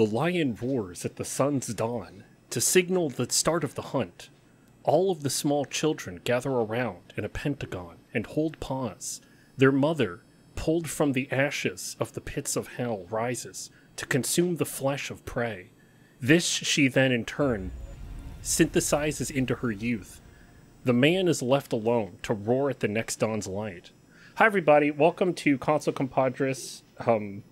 The lion roars at the sun's dawn to signal the start of the hunt. All of the small children gather around in a pentagon and hold pause. Their mother, pulled from the ashes of the pits of hell, rises to consume the flesh of prey. This she then in turn synthesizes into her youth. The man is left alone to roar at the next dawn's light. Hi everybody, welcome to Console Compadres. Um,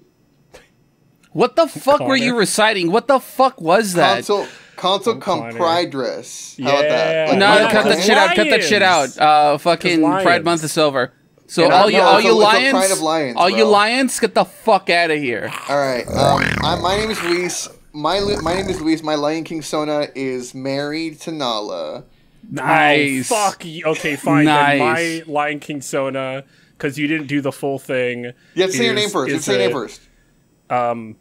What the fuck were you reciting? What the fuck was that? Console console I'm Conor. compridress. How about that? Yeah. no, Lion cut that Lion? shit out. Cut that shit out. Uh, fucking Pride. Month is over. So Yeah, all you, all you a- lions, pride of lions, all you lions, get the fuck out of here. All right. Um, I, my name is Luis. My my name is Luis. My Lion King Sona is married to Nala. Nice. Oh, fuck. y- Okay, fine. Nice. Then my Lion King Sona, because you didn't do the full thing. You have to say your name first. You have to say your name first. Um,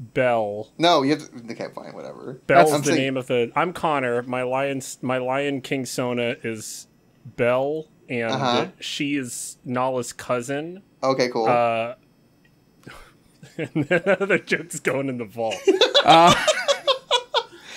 Bell. No, you have to. Okay, fine, whatever. Bell's I'm the saying- name of the. I'm Conor. My Lion's my Lion King Sona is Bell, and Uh-huh. she is Nala's cousin. Okay, cool. Uh, and the joke's going in the vault. Uh,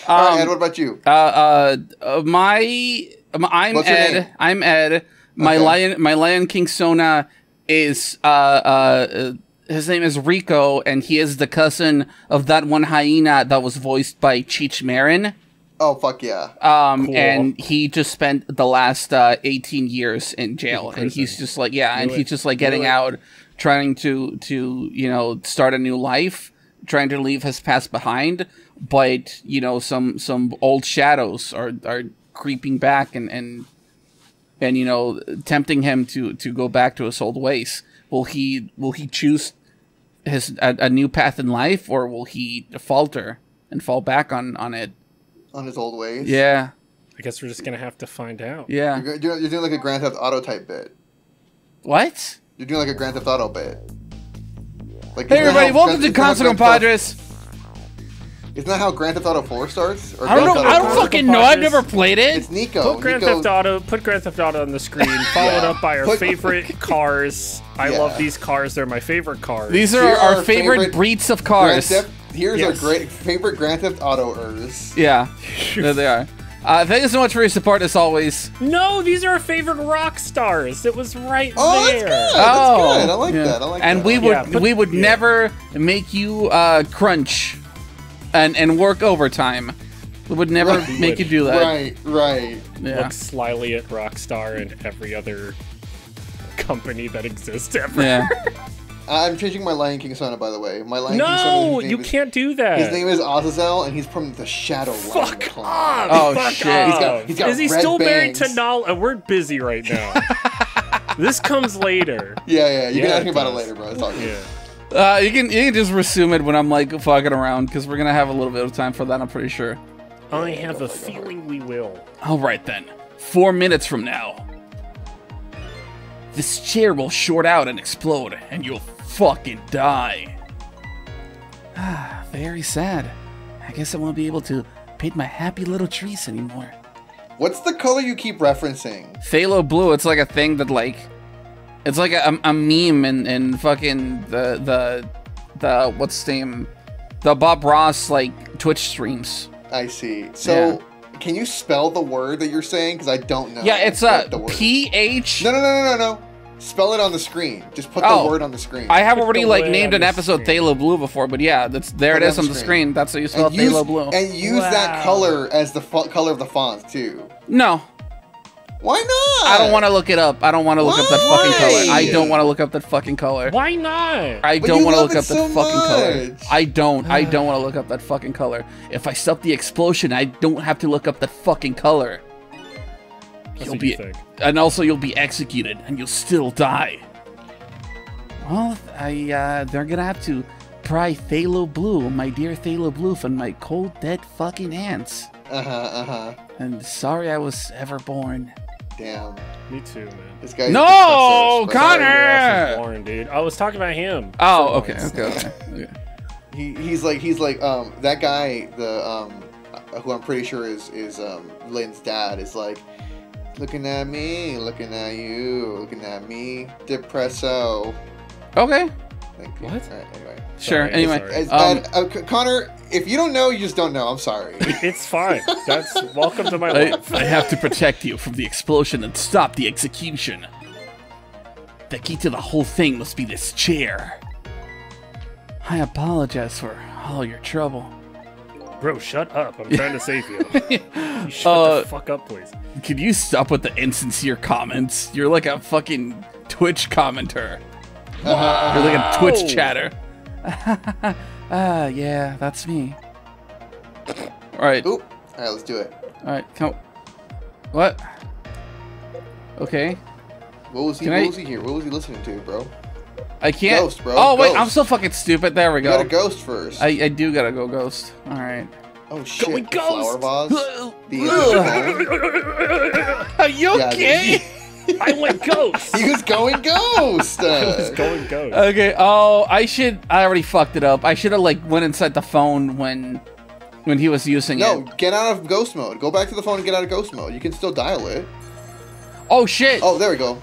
All right, um, Ed, what about you? uh, uh, uh, my, um, I'm What's Ed. I'm Ed. My Okay. lion, my Lion King Sona is uh, uh, uh, his name is Rico, and he is the cousin of that one hyena that was voiced by Cheech Marin. Oh, fuck yeah. Um, Cool. and he just spent the last uh, 18 years in jail, In and he's just like, yeah, and Knew he's just like getting Knew it. out, trying to to you know start a new life, trying to leave his past behind, but you know some some old shadows are are creeping back and and and you know tempting him to to go back to his old ways. Will he will he choose his a, a new path in life, or will he falter and fall back on on it? On his old ways. Yeah, I guess we're just gonna have to find out. yeah. You're, doing, you're doing like a Grand Theft Auto type bit. What? You're doing like a Grand Theft Auto bit. Like, Hey everybody, oh, welcome Grand- to isn't that Console Grand Compadres. Theft- Isn't that how Grand Theft Auto 4 starts? Or I don't Grand know. Theft I don't 4? fucking know. I've never played it. It's. Niko. Put Grand Niko, Theft Auto. Put Grand Theft Auto on the screen, followed Yeah. up by our Put- favorite cars. I Yeah. love these cars. They're my favorite cars. These are Here our are favorite, favorite breeds of cars. Theft, here's Yes. our great favorite Grand Theft Auto-ers. Yeah, there they are. Uh, thank you so much for your support as always. no, these are our favorite rock stars. It was right Oh, there. that's good. oh, That's good. I like yeah. that. I like and that. we would Yeah, but- we would yeah. never make you uh, crunch and and work overtime. We would never Right. make you do that. Right, right. Yeah. Look slyly at Rockstar and every other company that exists ever. yeah. I'm changing my Lion King Sona, by the way. My Lion King Sona. No, his name you is- can't do that. His name is Azazel, and he's from the Shadow Fuck clan. off! Oh, fuck shit. Off. He's got- he's got Is he red still married to bangs. Nala? Uh, we're busy right now. this comes later. Yeah, yeah. You Yeah, can ask me about it later, bro. It's all good. Yeah. Uh, you can you can just resume it when I'm like fucking around because we're gonna have a little bit of time for that. I'm pretty sure. I have a feeling we will. All right then. Four minutes from now, this chair will short out and explode, and you'll fucking die. Ah, very sad. I guess I won't be able to paint my happy little trees anymore. What's the color you keep referencing? Phthalo blue. It's like a thing that like, it's like a, a meme in, in fucking the the the what's his name, the Bob Ross like Twitch streams. I see. So, can you spell the word that you're saying? Because I don't know. Yeah, it's what a the uh, word- P H. No, no, no, no, no, no. Spell it on the screen. Just put Oh. the word on the screen. I have Put already like named an episode Phthalo Blue before, but yeah, that's there Put it it is on on the the screen. screen. That's how you spell and use, Phthalo Blue. and use that color as the color of the font too. no, Why not? I don't want to look it up. I don't want to look up that fucking color. I don't want to look up that fucking color. Why not? I don't want to look it up that so fucking color. I don't. I don't want to look up that fucking color. If I stop the explosion, I don't have to look up that fucking color. That's You'll be, you and also you'll be executed, and you'll still die. Well, I uh, they're gonna have to pry Phthalo Blue, my dear Phthalo Blue, from my cold, dead fucking hands. Uh huh. Uh huh. And sorry I was ever born. Damn. Me too, man. This guy. No, depressed us. Conor! Your Warren, dude. I was talking about him. Oh, okay, okay, okay. okay. He, he's like he's like um that guy the um who I'm pretty sure is is um Lynne's dad is like looking at me looking at you looking at me depresso Okay. Thank you. What? All right, anyway. Sure. Sorry, anyway, um, and, uh, Conor, if you don't know, you just don't know. I'm sorry. It's fine. That's welcome to my I, life. I have to protect you from the explosion and stop the execution. The key to the whole thing must be this chair. I apologize for all your trouble. Bro, shut up. I'm trying to save you. You shut Uh, the fuck up, please. Could you stop with the insincere comments? You're like a fucking Twitch commenter. You're like a Twitch chatter. Ah, yeah, that's me. All right, all Oop. All right, let's do it. All right, come. What? Okay, What was he? Can what I- was he here? What was he listening to, bro? I can't. Ghost, bro, Oh wait, ghost. I'm so fucking stupid. There we You go. got a ghost first. I, I do gotta go ghost. All right. oh shit! Going the flower ghost! vase. The Are you Yeah, okay? I went ghost. he was going ghost. I was Uh, going ghost. Okay. Oh, I should. I already fucked it up. I should have like went inside the phone when when he was using no, it. No, get out of ghost mode. Go back to the phone and get out of ghost mode. You can still dial it. Oh shit. Oh, there we go.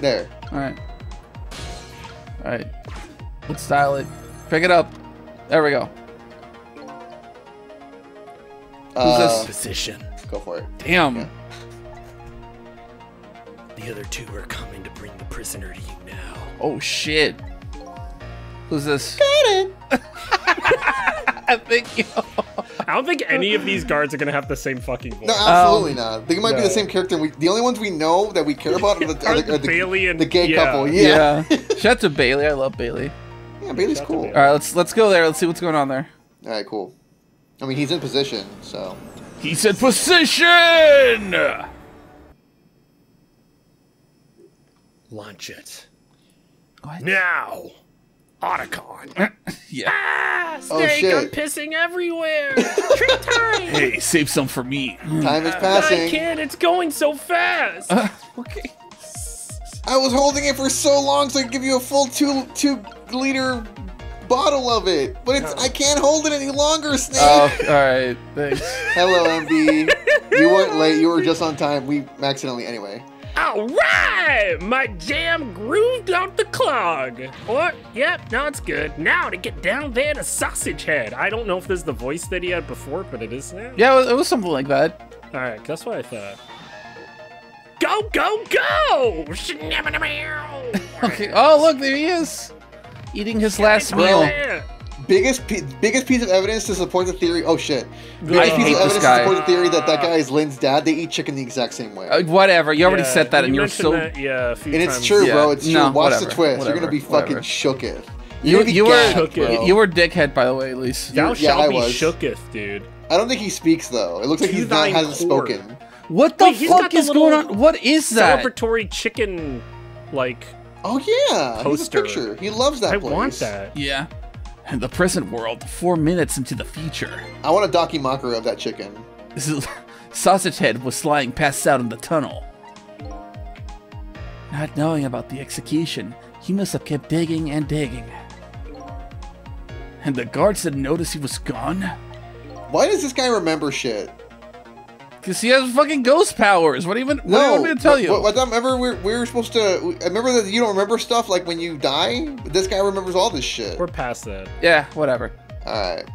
There. All right. All right. Let's dial it. Pick it up. There we go. Uh, this? Position. Go for it. Damn. Yeah. The other two are coming to bring the prisoner to you now. Oh shit. Who's this? Got it. Thank you. I don't think any of these guards are gonna have the same fucking voice. No, absolutely um, not. They might be the same character. We, the only ones we know that we care about are the, Are are the, are the, Bailey and- the gay yeah. couple. Yeah. Yeah. Shout out to Bailey. I love Bailey. Yeah, Bailey's Shout cool. Bailey. All right, let's let's go there. Let's see what's going on there. All right, cool. I mean, he's in position, so. He said position. Launch it. What? Now! Otacon! Yeah. ah! Oh, Snake, I'm pissing everywhere! Trick time! Hey, save some for me. Time is passing. I can't, it's going so fast! okay. I was holding it for so long so I could give you a full two two liter bottle of it, but it's I can't hold it any longer, Snake. Oh, all right. Thanks. Hello, MB. you weren't late. You were just on time. We accidentally anyway. Alright! My jam grooved out the clog! Or, Yep, now it's good. Now to get down there to Sausage Head. I don't know if this is the voice that he had before, but it is now. Yeah, it was, it was something like that. Alright, that's what I thought. Go, go, go! Okay. Oh, look, there he is, eating his last meal. Yeah. Biggest biggest piece of evidence to support the theory. Oh shit! Biggest I piece hate of this evidence guy. to support the theory that that guy is Lynne's dad. They eat chicken the exact same way. Uh, whatever. You already Yeah, said that, you and you're mentioned so. that, yeah, a few and it's times. true, Yeah, bro. It's true. no, Watch whatever, the twist. You're gonna be fucking whatever. shooketh. You, You're gonna be you were gagged, Shook it. bro. you were dickhead, by the way, Elise. Thou Yeah, shalt I be was. shooketh, dude. I don't think he speaks though. It looks like To he's not hasn't core. spoken. What the Wait, fuck is going on? What is that? Celebratory chicken, like, Oh yeah, he's a Poster. picture. He loves that I place. want that. Yeah. In the present world, four minutes into the future, I want a documentary of that chicken. this is- Sausage Head was lying passed out in the tunnel. Not knowing about the execution, he must have kept digging and digging. And the guards didn't notice he was gone? Why does this guy remember shit? Because he has fucking ghost powers. What do you even, what do you No, want me to tell what- you? What, what, remember we we were supposed to. I remember that you don't remember stuff like when you die. But this guy remembers all this shit. We're past that. Yeah, whatever. All right.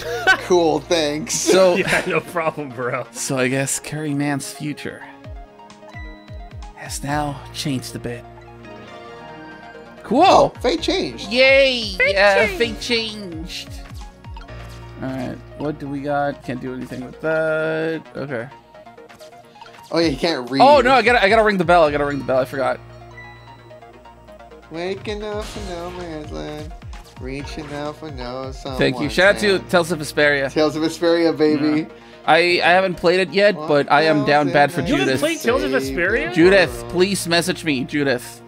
cool. Thanks. So, Yeah, no problem, bro. so I guess Curry Man's future has now changed a bit. Cool. oh, fate changed. Yay! yeah, fate changed. Alright, what do we got? Can't do anything with that. Okay. Oh yeah, he can't read. Oh no, I gotta I gotta ring the bell. I gotta ring the bell. I forgot. Waking up for no man's land, reaching out for no someone. Thank you. Shout out to Tales of Vesperia. Tales of Vesperia, baby. I I haven't played it yet, but I am down bad for You haven't Judith. played Tales of Vesperia? Judith, please message me, Judith.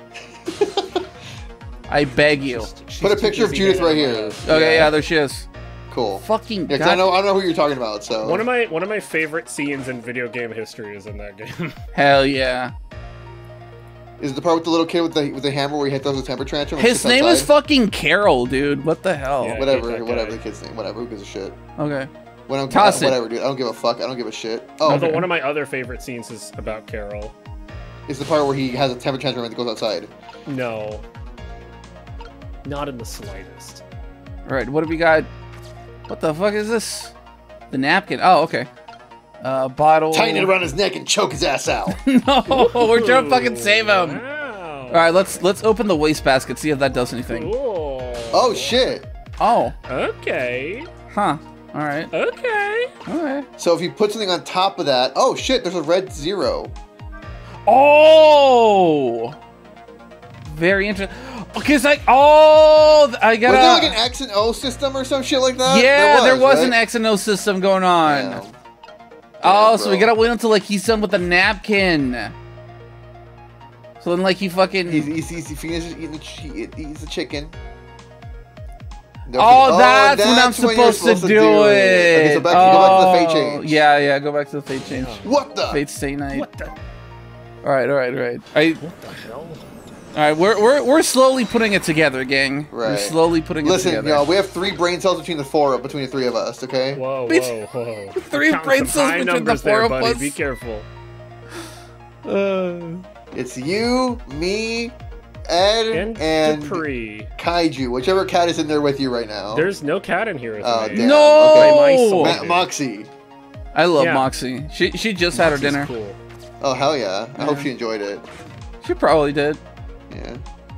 I beg you. Put a picture of Judith right here. Okay, yeah, there she is. Cool. Fucking Yeah, 'cause I know I don't know who you're talking about. So One of my one of my favorite scenes in video game history is in that game. Hell yeah. is it the part with the little kid with the with the hammer where he hit those a temper tantrum. and His sits name is outside? fucking Karol, dude. What the hell? Yeah. Whatever, whatever guy. the kid's name. Whatever. Who gives a shit? Okay. When I'm, Toss it. whatever, dude. I don't give a fuck. I don't give a shit. Oh, Although Okay. one of my other favorite scenes is about Karol. Is the part where he has a temper tantrum and goes outside. No. Not in the slightest. All right, what do we got? What the fuck is this? The napkin. Oh, okay. Uh, bottle. Tighten it around his neck and choke his ass out. no, we're trying to fucking save him. Wow. All right, let's let's open the wastebasket. See if that does anything. Cool. oh shit! Oh, Okay. huh. All right. Okay. All right. So if you put something on top of that, oh shit! There's a red zero. Oh, very interesting. Because like, oh, I got. Was got. there like an X and O system or some shit like that? yeah, there was, an right? X and O system going on. Yeah. Oh, Yeah, so we gotta wait until like he's done with the napkin. So then, like he fucking. He's, he's, he's, he finishes eating the, he eats the chicken. Don't oh, oh, that's, when I'm when you're supposed, to do, it. Okay, so back, go back to the fate Oh, change. Yeah, yeah, go back to the fate change. What the? Fate stay night. What the? All right, all right, all right. All right, What the hell? All right. We're we're we're slowly putting it together, gang. We're slowly putting it Listen, together. y'all, we have three brain cells between the four, between the three of us. Okay. Whoa, whoa, whoa. Three brain cells between the four there, of buddy. us. Be careful. Uh, It's you, me, Ed, And, and, Dupree. Kaiju, whichever cat is in there with you right now. There's no cat in here with Oh, me. damn. no. Okay. soul. Ma- Moxie. I love Yeah. Moxie. She she just had her Moxie's dinner. Cool. Oh hell yeah! I hope Yeah. she enjoyed it. She probably did. Yeah.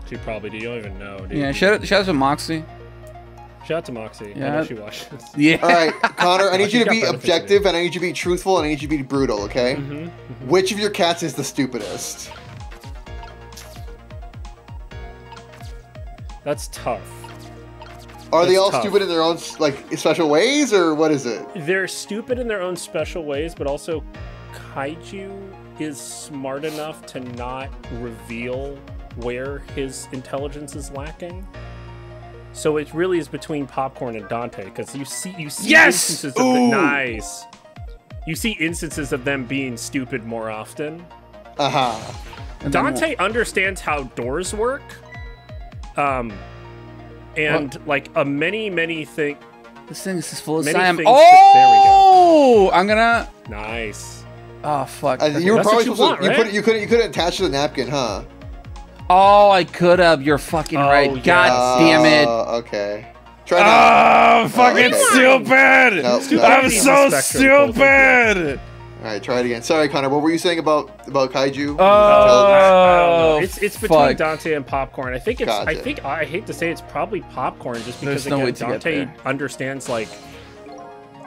She probably do. You don't even know, dude. Yeah, shout out, shout out to Moxie. Shout out to Moxie. I Yeah. know she watches. Yeah. All right, Conor. I need you to be objective, and I need you to be truthful, and I need you to be brutal. Okay. hmm Which of your cats is the stupidest? That's tough. Are they all tough. stupid in their own like special ways, or what is it? They're stupid in their own special ways, but also Kaiju is smart enough to not reveal where his intelligence is lacking. So it really is between Popcorn and Dante because you see you see Yes! instances of the, nice. You see instances of them being stupid more often. Uh huh. And then Dante understands how doors work. Um and like a many many thing This thing is full of Many I am. things that- there we go. Oh, I'm gonna. nice. Oh fuck. Uh, you were That's probably what you supposed want, to. You put you couldn't you couldn't attach to the napkin, huh? Oh, I could have. You're fucking Oh, right. God damn it. Uh, okay. Try that. Oh, fucking okay. stupid! No, no. I'm so stupid! All right, try it again. Sorry, Conor. What were you saying about about kaiju? Oh, I don't know. It's it's between fuck. Dante and popcorn. I think it's. I think I hate to say it's probably popcorn, just because There's no again way to Dante there. understands like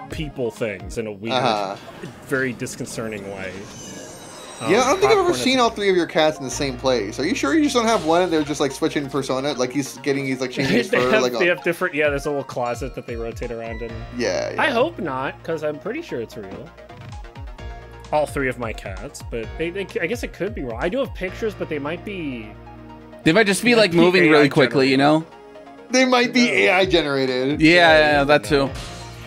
people things in a weird, Uh-huh. very disconcerting way. Um, Yeah, I don't think I've ever seen all three of your cats in the same place. Are you sure you just don't have one and they're just like switching persona? Like he's getting, he's like changing his they, fur. have, like, they on- have different. Yeah, there's a little closet that they rotate around in. yeah, yeah. I hope not, because I'm pretty sure it's real. All three of my cats, but they, they, I guess it could be wrong. I do have pictures, but they might be. They might just be Might like moving AI really quickly, you know? They might be AI generated. Yeah, yeah, yeah, you that know. too.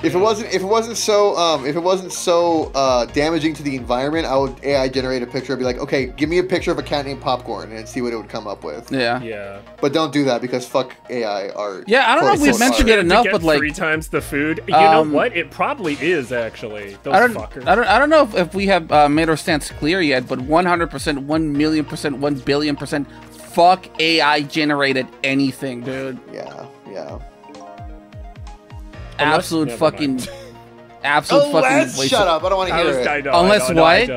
If it wasn't, if it wasn't so, um, if it wasn't so uh, damaging to the environment, I would AI generate a picture and be like, okay, give me a picture of a cat named Popcorn and see what it would come up with. Yeah. Yeah. But don't do that because fuck AI art. Yeah, I don't know if we've mentioned art. it To enough, get but like three times the food. You Um, know what? It probably is actually. Those I don't, fuckers. I don't, I don't know if, if we have uh, made our stance clear yet, but 100%, 1 million percent, 1 billion percent, fuck AI generated anything, dude. Yeah, yeah. Unless- absolute never fucking, absolute Oh, fucking let's waste. shut up. I don't want to I hear was, it. I know, Unless I know, no, I what?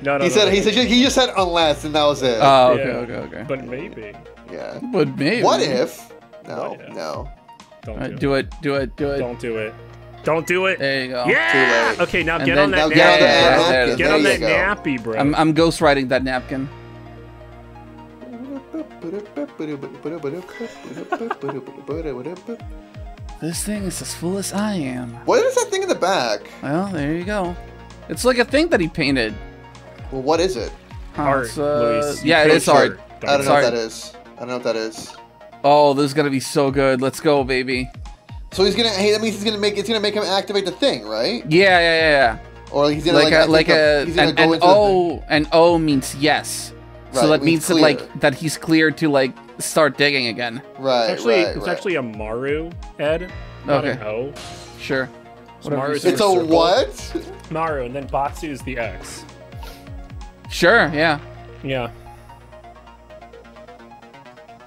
No, no, he no, said no, he no. said he just said unless and that was it. Oh, okay, Yeah. okay, okay. But maybe. yeah. But maybe. What if? No, What if? no. Don't do, do it, do it, do it. it. Don't do it. Don't do it. There you go. yeah. late. Okay, now And get on that get on the napkin. yeah, napkin. yeah, Get on that go. nappy, bro. I'm, I'm ghostwriting that napkin. This thing is as full as I am. What is that thing in the back? Well, there you go. It's like a thing that he painted. Well, what is it? Huh, Art, uh, Luis. Yeah, it killed is art. art. I don't know Sorry. what that is. I don't know what that is. Oh, this is gonna be so good. Let's go, baby. So he's gonna. Hey, that means he's gonna make. It's gonna make him activate the thing, right? Yeah, yeah, yeah, Or he's yeah. gonna Like like, a, like a, He's gonna an, go an into the thing. O, an O means yes. Right, so that means means that like that he's cleared to like start digging again. Right, It's actually, right, it's right. actually a Maru, Ed. Not Okay. an O. Sure. So Whatever Maru's you It's a circle. what? Maru, and then Batsu is the X. Sure. Yeah. Yeah.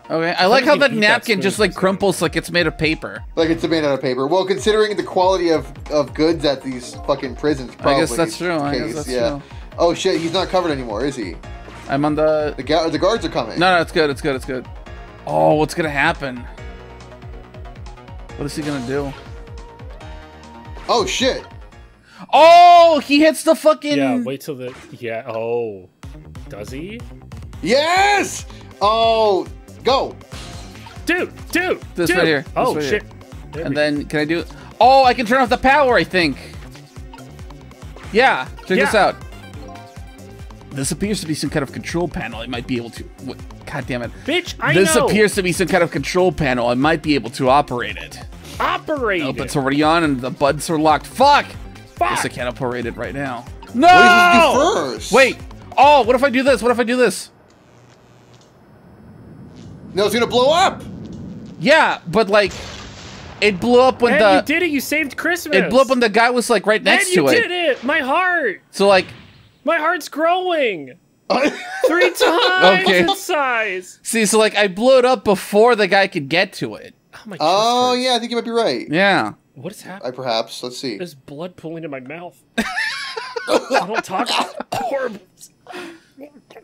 Okay, I like how that beat that napkin just like so- crumples like it's made of paper. Like it's made out of paper. Well, considering the quality of, of goods at these fucking prisons, probably. guess that's true, the I guess that's yeah. true. Oh shit, he's not covered anymore, is he? I'm on the. The ga- the guards are coming. No, no, it's good. It's good. It's good. Oh, what's gonna happen? What is he gonna do? Oh shit. Oh, he hits the fucking. Yeah, wait till the. Yeah, oh. Does he? Yes. Oh, go. Dude, dude! This dude. right here, this Oh, right shit. here. And then can I do? Oh, I can turn off the power. I think. Yeah, check this out. This appears to be some kind of control panel. I might be able to. What? God damn it! Bitch, I this know! appears to be some kind of control panel. I might be able to operate it. Operate! Nope, it's already on and the buttons are locked. Fuck! Fuck! Guess I can't operate it right now. No! What do first? Wait. Oh, what if I do this? What if I do this? No, it's gonna blow up. Yeah, but like, it blew up when and the you did it! You saved Christmas! it blew up when the guy was like right next and you to it. did it! My heart! So like, My heart's growing! Three times Okay. its size! see, so like I blew it up before the guy could get to it. Oh my oh yeah, I think you might be right. Yeah. What is happening? I perhaps. Let's see. There's blood pooling in my mouth. I don't talk horrible.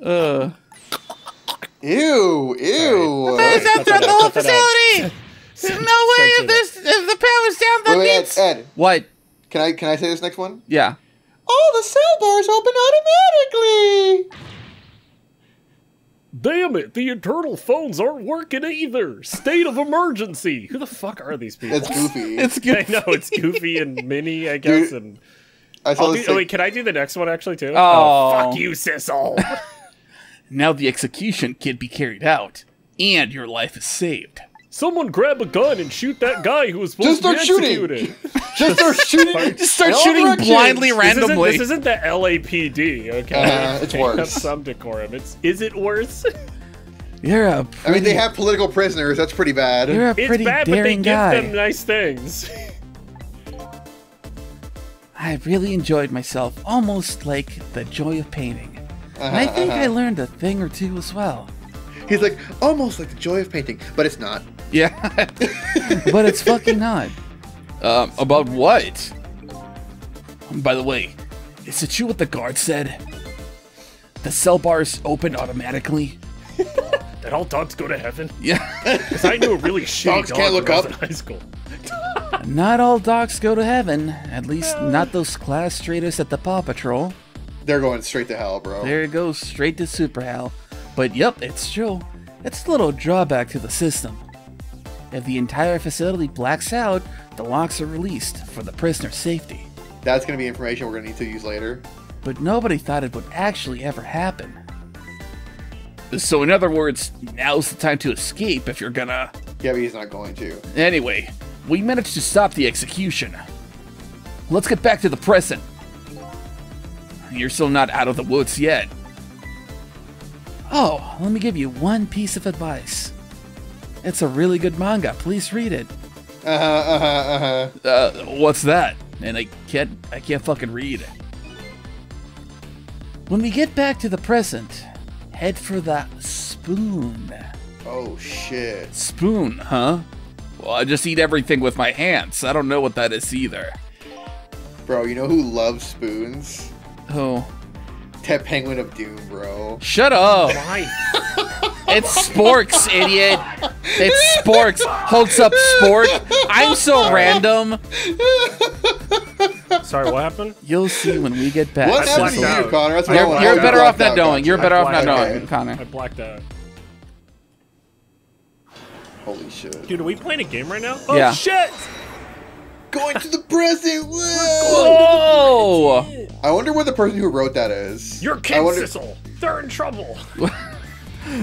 Uh. Ew, ew. Cut that out, cut that out. facility. no way if this if the power's down, that Wait, wait, means Ed, Ed, what? can I can I say this next one? Yeah. All the cell bars open automatically. Damn it! The internal phones aren't working either. State of emergency. Who the fuck are these people? It's goofy. It's I know it's Goofy and Minnie, I guess. Dude, And I saw I'll do, oh, wait, can I do the next one actually too? Oh. oh fuck you, Sissel. Now the execution can be carried out, and your life is saved. Someone grab a gun and shoot that guy who was supposed Just to be start shooting. executed. Just start shooting. Just start in shooting directions. blindly This isn't, randomly. this isn't the LAPD, okay? Uh, it's They have worse. some decorum. It's is it worse? You're a I mean, they have political prisoners. That's pretty bad. you're a It's pretty bad, but they daring give them nice things. I really enjoyed myself, almost like the joy of painting. And I Uh-huh, think uh-huh. I learned a thing or two as well. He's like almost like the joy of painting, but it's not. Yeah, but it's fucking not. Um, about what? By the way, is it true what the guard said? The cell bars open automatically. That all dogs go to heaven? Yeah. Because I knew a really shitty Dogs dog can't look when I was up. in high school. not all dogs go to heaven. At least not those class traitors at the Paw Patrol. They're going straight to hell, bro. There it goes, straight to Super Hal. But yep, it's true. It's a little drawback to the system. If the entire facility blacks out, the locks are released for the prisoner's safety. That's gonna be information we're gonna need to use later. But nobody thought it would actually ever happen. So, in other words, now's the time to escape if you're gonna. Yeah, but he's not going to. Anyway, we managed to stop the execution. Let's get back to the present. You're still not out of the woods yet. Oh, let me give you one piece of advice. It's a really good manga. Please read it. Uh huh. Uh huh. Uh huh. Uh, what's that? And I can't, I can't fucking read. When we get back to the present, head for the spoon. Oh shit. Spoon, huh? Well, I just eat everything with my hands. I don't know what that is either. Bro, you know who loves spoons? Oh, Ted Penguin of Doom, bro. shut up! Why? It's Sporks, idiot. It's Sporks. Holds up Spork. I'm so random. Sorry, what happened? You'll see when we get back. What I happened to you. Conor? That's what I You're, you're I better off not out, knowing. You're gotcha. better off not knowing, out. Conor. I blacked out. Holy shit. Dude, are we playing a game right now? Oh Yeah. shit! Going to the present. Whoa. Oh! I wonder where the person who wrote that is. Your I kids, wonder- Sissel! They're in trouble!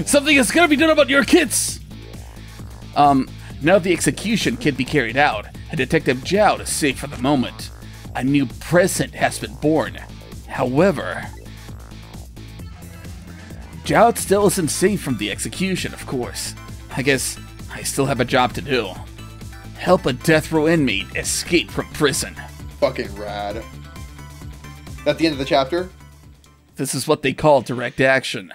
Something is gonna be done about your kids! Um, now the execution can be carried out, and Detective Jowd is safe for the moment. A new present has been born. However, Jowd still isn't safe from the execution, of course. I guess I still have a job to do. Help a death row inmate escape from prison. Fucking rad. At the end of the chapter? This is what they call direct action.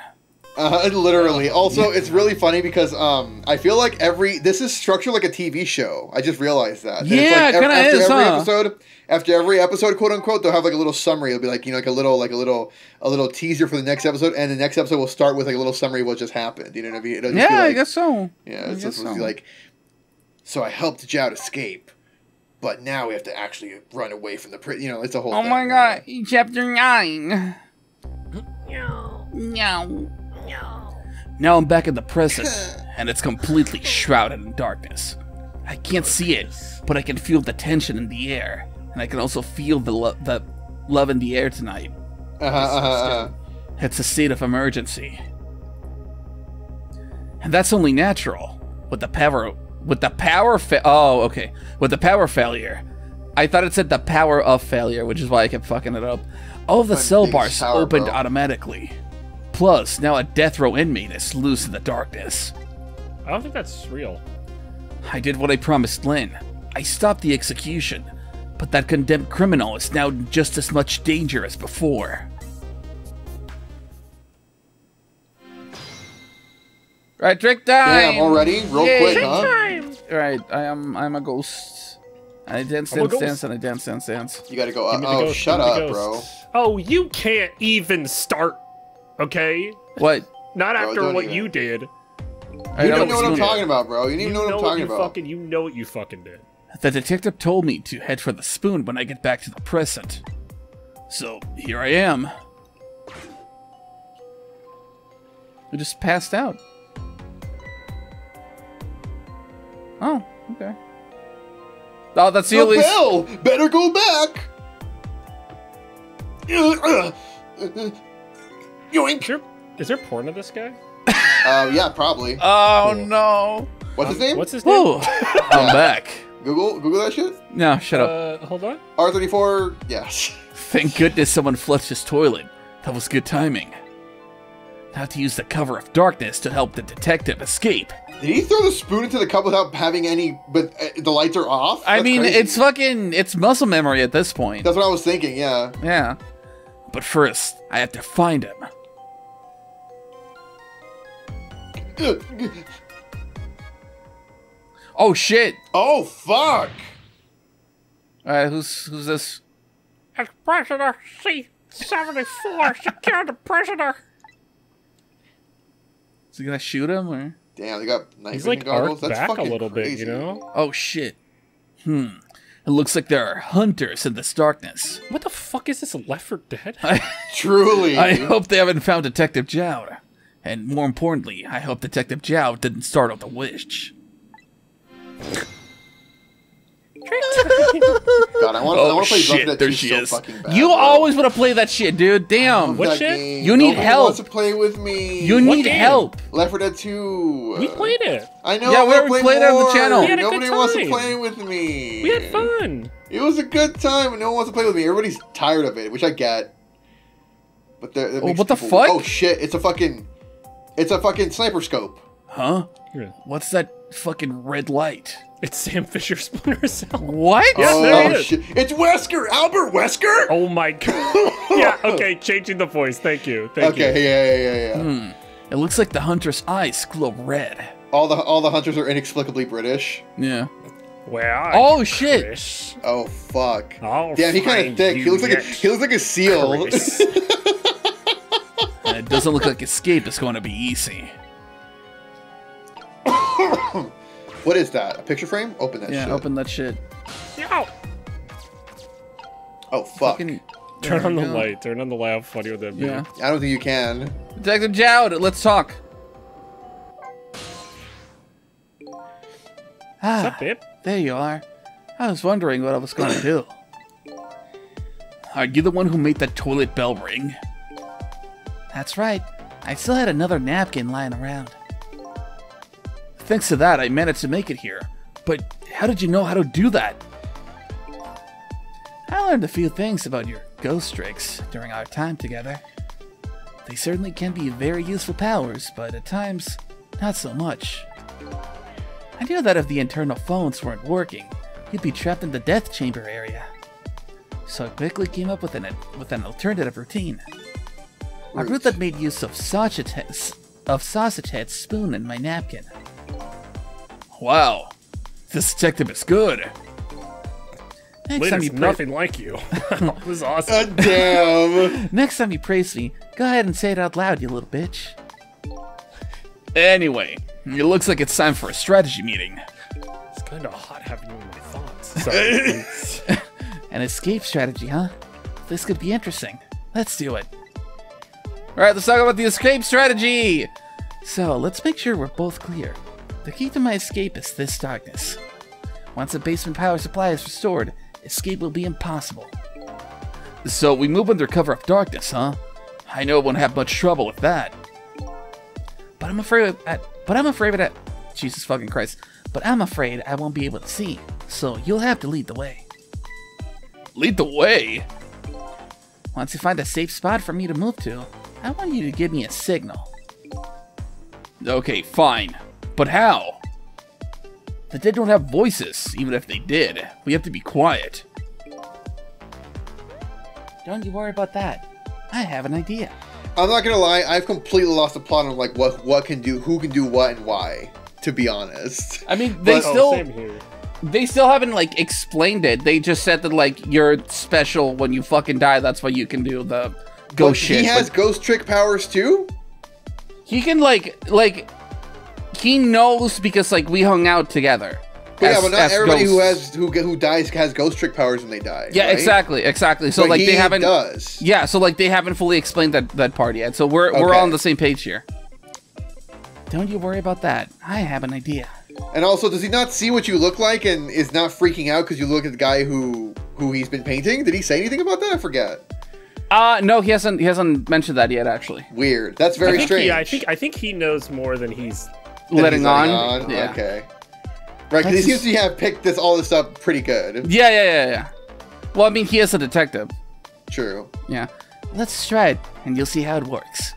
Uh, literally. Also, it's really funny because um, I feel like every this is structured like a TV show. I just realized that. And Yeah, like it kinda after is, every huh? episode, after every episode, quote unquote, they'll have like a little summary. It'll be like you know, like a little, like a little, a little teaser for the next episode, and the next episode will start with like a little summary of what just happened. You know what I mean? It'll just be Yeah, I guess so. Yeah, I it's guess supposed to be so. like. So I helped Jowd escape, but now we have to actually run away from the prison. You know, it's a whole. Oh thing, my you know? god, chapter 9. No. Now I'm back in the present, and it's completely shrouded in darkness. I can't see it, but I can feel the tension in the air, and I can also feel the, lo- the love in the air tonight. Uh-huh, uh-huh, uh-huh. It's a state of emergency. And that's only natural. With the power with the power fa- Oh, okay. With the power failure. I thought it said the power of failure, which is why I kept fucking it up. All of the My cell bars power, opened bro. automatically. Plus, now a death row inmate is loose in the darkness. I don't think that's real. I did what I promised Lynne. I stopped the execution, but that condemned criminal is now in just as much danger as before. Right, trick time. Damn, already? Real Yay. quick, Trick huh? Right, I am. I'm a ghost. I dance, I'm dance, ghost. dance, and I dance, dance, dance. You gotta go. Give Uh, oh, ghost, shut give me the up, bro. Oh, you can't even start. Okay, What? not Bro, after what even. you did. I You know don't know what I'm did. talking about, bro. You don't You even know, know what I'm what talking you about. fucking. You know what you fucking did. The detective told me to head for the spoon when I get back to the present. So here I am. I just passed out. Oh, okay. Oh, that's the The only. bell! Better go back! Yoink! Is there, is there porn of this guy? Uh, yeah, probably. Oh Cool. no! What's his name? What's his name? Whoa! I'm back. Google? Google that shit? No, shut up. Uh, hold on. R34, yes. Thank goodness someone flushed his toilet. That was good timing. Now to use the cover of darkness to help the detective escape. Did he throw the spoon into the cup without having any, but uh, the lights are off? I mean, crazy. it's fucking, it's muscle memory at this point. That's what I was thinking, yeah. Yeah. But first, I have to find him. Oh shit! Oh, fuck! Alright, who's who's this? It's prisoner C74. Secure the prisoner. Is he gonna shoot him or? Damn, they got night He's like goggles. arced That's back a fucking little bit, crazy. you know? Oh shit. Hmm. It looks like there are hunters in this darkness. What the fuck is this Left 4 Dead? Truly. I hope they haven't found Detective Jowd. And more importantly, I hope Detective Jowd didn't start startle the witch. God, I want, I Oh want to play shit, Left 4 Dead there she so is. bad. You bro. always want to play that shit, dude. Damn. What shit? game. You need Nobody help. wants to play with me. You need game? help. Left 4 Dead 2. we played it. I know. Yeah, I we wanna played it on the channel. We had a good Nobody wants to play with me. We had fun. It was a good time, and no one wants to play with me. Everybody's tired of it, which I get. But that, that Oh, makes what the fuck? Oh shit! It's a fucking, it's a fucking sniper scope. Huh? What's that fucking red light? It's Sam Fisher Splinter Cell. What? Yeah, oh there he is. shit! It's Wesker, Albert Wesker. Oh my god. yeah, okay, changing the voice. Thank you. Thank okay, you. yeah, yeah, yeah, yeah. Hmm. It looks like the hunter's eyes glow red. All the all the hunters are inexplicably British. Yeah. Where are Oh shit. Chris? Oh fuck! I'll Damn, he kind of thick. He looks like a, he looks like a seal. Chris. And it doesn't look like escape is going to be easy. what is that? A picture frame? Open that shit. Yeah, shit. open that shit. Yo, Oh fuck! Fucking turn on the go. light. Turn on the light. How funny would that be? Yeah. I don't think you can. Detective Jowd, let's talk. What's Ah, up, babe? there you are. I was wondering what I was going to do. Are you the one who made that toilet bell ring? That's right. I still had another napkin lying around. Thanks to that, I managed to make it here. But how did you know how to do that? I learned a few things about your ghost tricks during our time together. They certainly can be very useful powers, but at times, not so much. I knew that if the internal phones weren't working, you'd be trapped in the death chamber area. So I quickly came up with an with an alternative routine. A route that made use of such a of sausage head spoon in my napkin. Wow, this detective is good. Next time Later's you pra- nothing like you. this is awesome. God damn. next time you praise me, go ahead and say it out loud, you little bitch. Anyway, it looks like it's time for a strategy meeting. It's kind of hot having you in my thoughts. Sorry. An escape strategy, huh? This could be interesting. Let's do it. All right, let's talk about the escape strategy. So, let's make sure we're both clear. The key to my escape is this darkness. Once the basement power supply is restored, escape will be impossible. So we move under cover of darkness, huh? I know it won't have much trouble with that. But I'm afraid I, but I'm afraid that Jesus fucking Christ. But I'm afraid I won't be able to see. So you'll have to lead the way. Lead the way. Once you find a safe spot for me to move to, I want you to give me a signal. Okay, fine. But how? The dead don't have voices, even if they did. We have to be quiet. Don't you worry about that. I have an idea. I'm not gonna lie, I've completely lost the plot on like what what can do, who can do what, and why. To be honest. I mean, they But- oh, still same here. they still haven't like explained it. They just said that like you're special when you fucking die. That's why you can do the But ghost shit. He has but ghost trick powers too. he can like like he knows because like we hung out together. But yeah, but not as everybody who has who who dies has ghost trick powers when they die. Yeah, right? exactly, exactly. So But like he they haven't does. Yeah, so like they haven't fully explained that that part yet. So we're we're all on the same page here. Don't you worry about that. I have an idea. And also, does he not see what you look like and is not freaking out because you look at the guy who who he's been painting? Did he say anything about that? I forget. Uh no, he hasn't he hasn't mentioned that yet actually. Weird. That's I very think, strange. he, I think I think he knows more than he's. That he's letting on. Yeah. Okay. Right, because he That's- seems to have picked this all this up pretty good. Yeah, yeah, yeah, yeah. Well, I mean, he is a detective. True. Yeah. Let's try it, and you'll see how it works.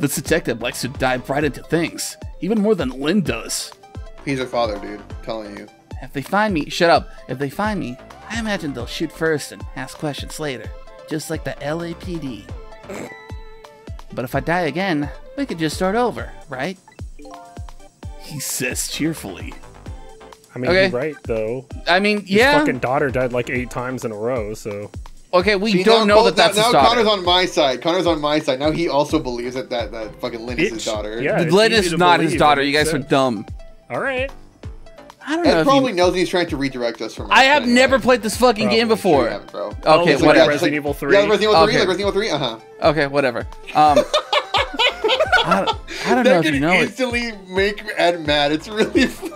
This detective likes to dive right into things, even more than Lynne does. He's her father, dude. I'm telling you. If they find me, shut up. If they find me, I imagine they'll shoot first and ask questions later, just like the LAPD. But if I die again, we could just start over, right? He says cheerfully. I mean, Okay. you're right though. I mean, His yeah. fucking daughter died like eight times in a row. So Okay, we See, don't now know Col- that that's now, his now. Conor's on my side. Conor's on my side. Now he also believes that that, that fucking Lynne is his daughter. yeah. it's Lynne is not his daughter. You makes guys are dumb. all right. I don't know Ed if probably you, knows he's trying to redirect us from. I have anyway. never played this fucking game before. Sure you haven't, bro. Okay, Oh, it's like whatever. Resident Evil 3. Yeah, Resident Evil 3, Okay. like Resident Evil 3, uh huh. Okay, whatever. Um, I don't, I don't know if you can know it. instantly make Ed mad. It's really fun.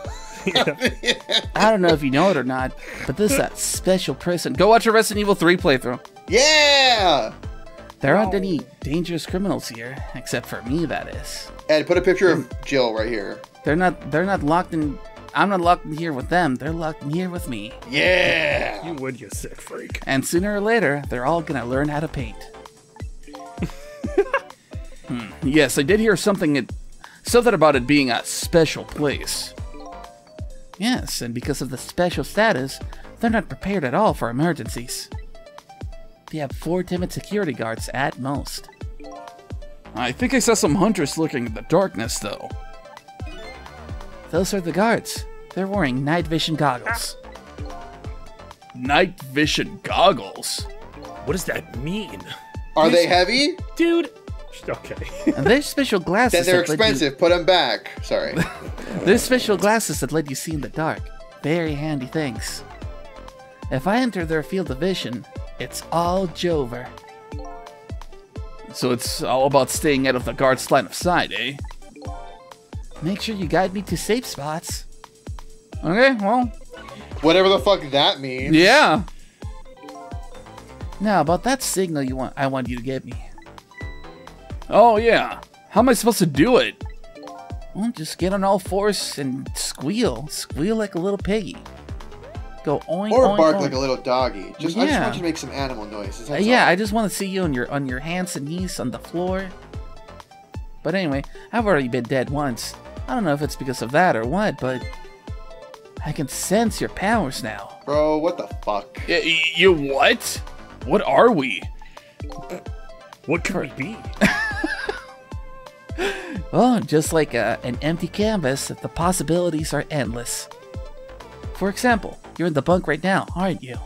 I don't know if you know it or not, but this is that special person. go watch a Resident Evil 3 playthrough. yeah! There aren't any dangerous criminals here, except for me, that is. Ed, put a picture of Jill right here. They're not. They're not locked in. I'm not locked in here with them. They're locked in here with me. Yeah! You would, you sick freak. And sooner or later, they're all gonna learn how to paint. Hmm. Yes, I did hear something. It, something about it being a special place. Yes, and because of the special status, they're not prepared at all for emergencies. They have four timid security guards at most. I think I saw some hunters looking in the darkness, though. Those are the guards. They're wearing night vision goggles. Night vision goggles. What does that mean, Are they heavy? dude? Okay. And there's special Then glasses. they're that let you- expensive. Put them back. Sorry. There's special glasses that let you see in the dark. Very handy things. If I enter their field of vision, it's all Jover. So it's all about staying out of the guard's line of sight, eh? Make sure you guide me to safe spots. Okay, well, Whatever the fuck that means. yeah. Now about that signal you want I want you to get me. Oh, yeah. How am I supposed to do it? Well, just get on all fours and squeal. Squeal like a little piggy. Go oink Or oink, bark oink. like a little doggy. Just yeah. I just want you to make some animal noises. Uh, yeah, all. I just want to see you on your on your hands and knees on the floor. But anyway, I've already been dead once. I don't know if it's because of that or what, but I can sense your powers now. Bro, what the fuck? Y- y- you what? What are we? What could we be? Oh, just like a, an empty canvas, the possibilities are endless. For example, you're in the bunk right now, aren't you?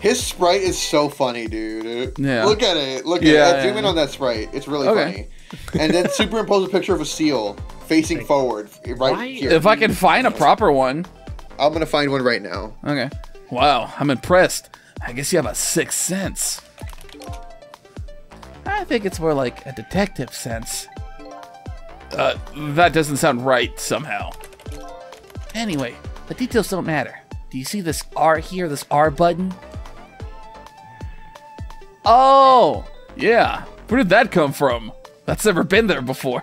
His sprite is so funny, dude. Yeah. Look at it. Look at Yeah, it. Zoom yeah. in on that sprite. It's really Okay. funny. And then superimpose a picture of a seal facing forward, right Why- here. If I can find a proper one. I'm gonna find one right now. Okay. Wow, I'm impressed. I guess you have a sixth sense. I think it's more like a detective sense. Uh, that doesn't sound right somehow. Anyway, the details don't matter. Do you see this R here, this R button? Oh, yeah. Where did that come from? That's never been there before.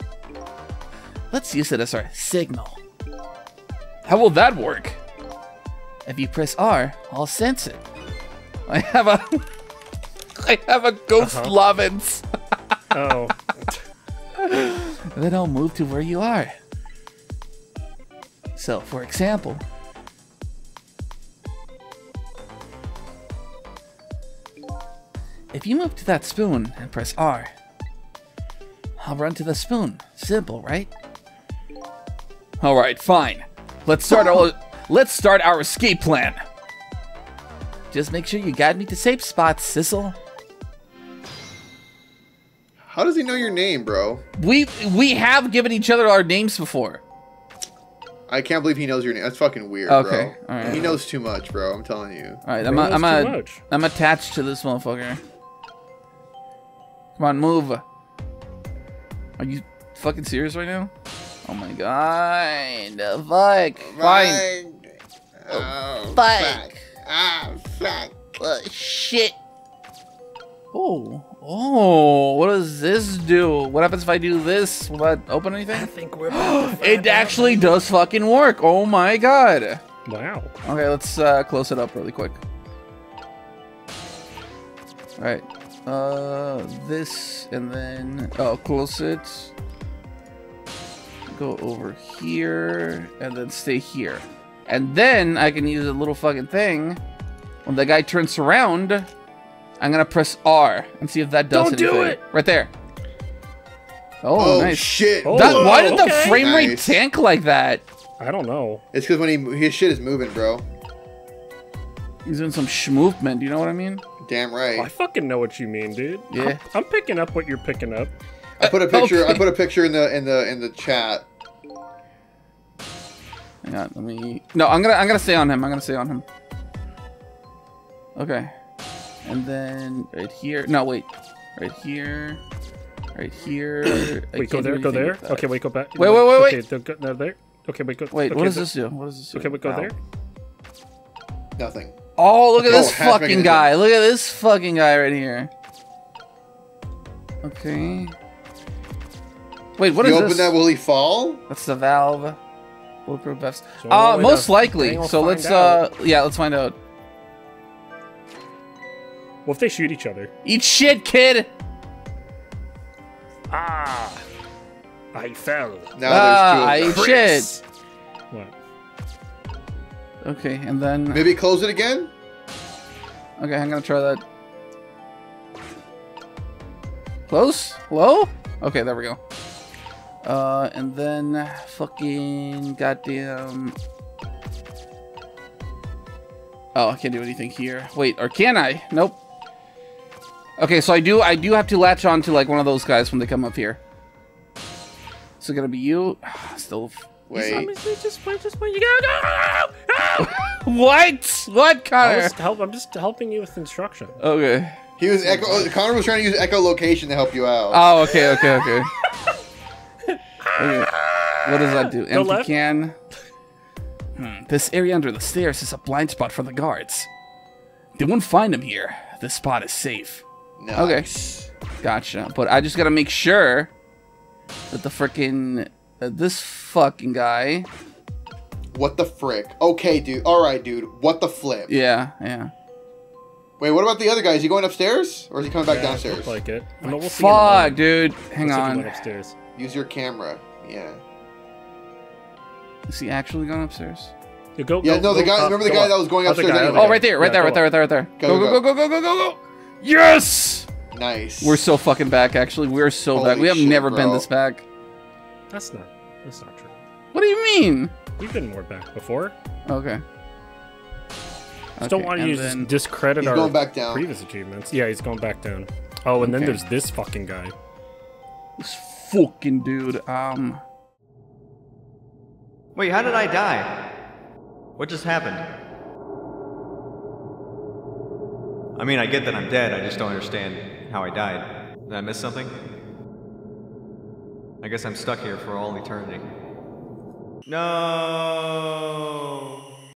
Let's use it as our signal. How will that work? If you press R, I'll sense it. I have a I have a ghost Uh-huh. lovins. Oh, Then I'll move to where you are. So, for example, if you move to that spoon and press R, I'll run to the spoon. Simple, right? All right, fine. Let's start our let's start our escape plan. Just make sure you guide me to safe spots, Sissel. How does he know your name, bro? We we have given each other our names before. I can't believe he knows your name. That's fucking weird, Okay, bro. alright. He knows too much, bro. I'm telling you. All right, I'm a, I'm knows too a, much. I'm attached to this motherfucker. Come on, move. Are you fucking serious right now? Oh my god, fuck, fine. Oh, Fuck. Ah, fuck. Uh, shit. Oh, oh, what does this do? What happens if I do this? Will that open anything? I think we're It actually does fucking work. Oh my god. Wow. Okay, let's uh, close it up really quick. Alright. Uh, this, and then... Oh, close it. Go over here, and then stay here. And then I can use a little fucking thing. When the guy turns around, I'm gonna press R and see if that does Don't do anything. it! Right there. Oh, Oh nice. shit! Oh. Why did the okay. frame rate Nice. tank like that? I don't know. It's because when he his shit is moving, bro. He's doing some schmovement, you know what I mean? Damn right. I fucking know what you mean, dude. Yeah. I'm, I'm picking up what you're picking up. I put a uh, picture. I okay. put a picture in the in the in the chat. Hang on, let me. No, I'm gonna I'm gonna stay on him. I'm gonna stay on him. Okay, and then right here. No, wait, right here, right here. Wait, go there, go there. Okay, wait, go back. Wait, wait, wait, wait. Okay, go, no, there. Okay, wait, go. Wait, okay, what does this do? What does this do? Okay, wait, go Ow. there. Nothing. Oh, look at Oh, this half fucking guy. Look at this fucking guy right here. Okay. Wait, what you is open that, will he fall? That's the valve. Bulletproof vests. So Uh, most likely. we'll So let's uh, out. yeah, let's find out. What if they shoot each other? Eat shit, kid. Ah, I fell. Now Ah, I there's two of them. shit. What? Okay, and then Maybe close it again. okay, I'm gonna try that. Close? Low? Okay, there we go. Uh, and then fucking goddamn. Oh, I can't do anything here. Wait, or can I? Nope. Okay, so I do. I do have to latch on to like one of those guys when they come up here. So gonna be you. Still. Wait. Just wait, just wait. You gotta go. What? What, Conor? was help, I'm just helping you with instruction. Okay. He was echo. oh, Conor was trying to use echolocation to help you out. Oh, okay, okay, okay. Okay, What does that do? Empty left. can. Hmm. This area under the stairs is a blind spot for the guards. They won't find him here. This spot is safe. nice. Okay. Gotcha. But I just gotta make sure that the freaking uh, this fucking guy. What the frick? Okay, dude. All right, dude. What the flip? Yeah, yeah. Wait, what about the other guy? Is he going upstairs or is he coming back Yeah, downstairs? looked like it. No, we'll see Fuck, moment. dude. Hang Looks like on. upstairs. Use your camera. Yeah. Is he actually going upstairs? You go. Yeah, go, no, the guy. up, remember the guy up. that was going upstairs guy, anyway? Oh, right there, right Yeah, there, go right there, right there, right there. Go, Go, go, go, go, go, go, go, go. Yes! Nice. We're so fucking back, actually. We're so Holy back. We have shit, never been this back. That's not. That's not true. What do you mean? We've been more back before. Okay. Just don't want you to then- discredit He's our going back down. previous achievements. Yeah, he's going back down. Oh, and then there's this fucking guy. This fucking dude. Um. Wait, how did I die? What just happened? I mean, I get that I'm dead, I just don't understand how I died. Did I miss something? I guess I'm stuck here for all eternity. No!